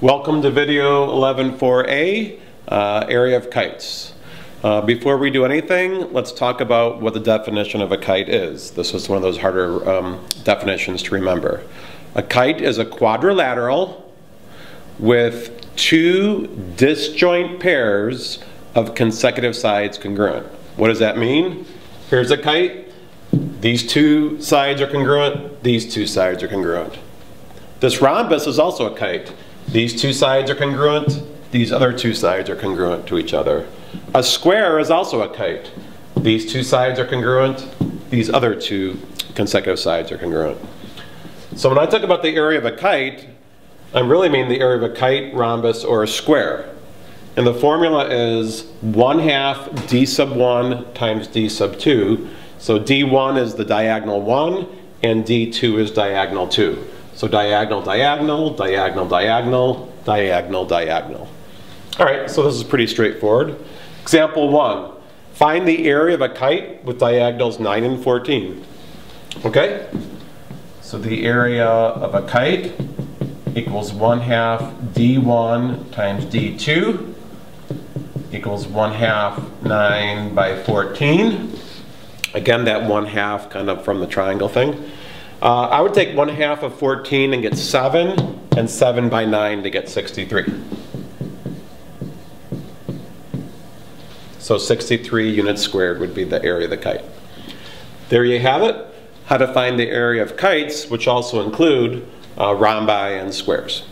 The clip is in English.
Welcome to video 11.4a, uh, area of kites. Uh, before we do anything, let's talk about what the definition of a kite is. This is one of those harder um, definitions to remember. A kite is a quadrilateral with two disjoint pairs of consecutive sides congruent. What does that mean? Here's a kite. These two sides are congruent. These two sides are congruent. This rhombus is also a kite. These two sides are congruent. These other two sides are congruent to each other. A square is also a kite. These two sides are congruent. These other two consecutive sides are congruent. So when I talk about the area of a kite, I really mean the area of a kite, rhombus, or a square. And the formula is 1 half d sub 1 times d sub 2. So d1 is the diagonal 1, and d2 is diagonal 2. So diagonal, diagonal, diagonal, diagonal, diagonal, diagonal. All right, so this is pretty straightforward. Example one, find the area of a kite with diagonals 9 and 14. Okay? So the area of a kite equals 1 half d1 times d2 equals 1 half 9 by 14. Again, that 1 half kind of from the triangle thing. Uh, I would take 1 half of 14 and get 7, and 7 by 9 to get 63. So 63 units squared would be the area of the kite. There you have it, how to find the area of kites, which also include uh, rhombi and squares.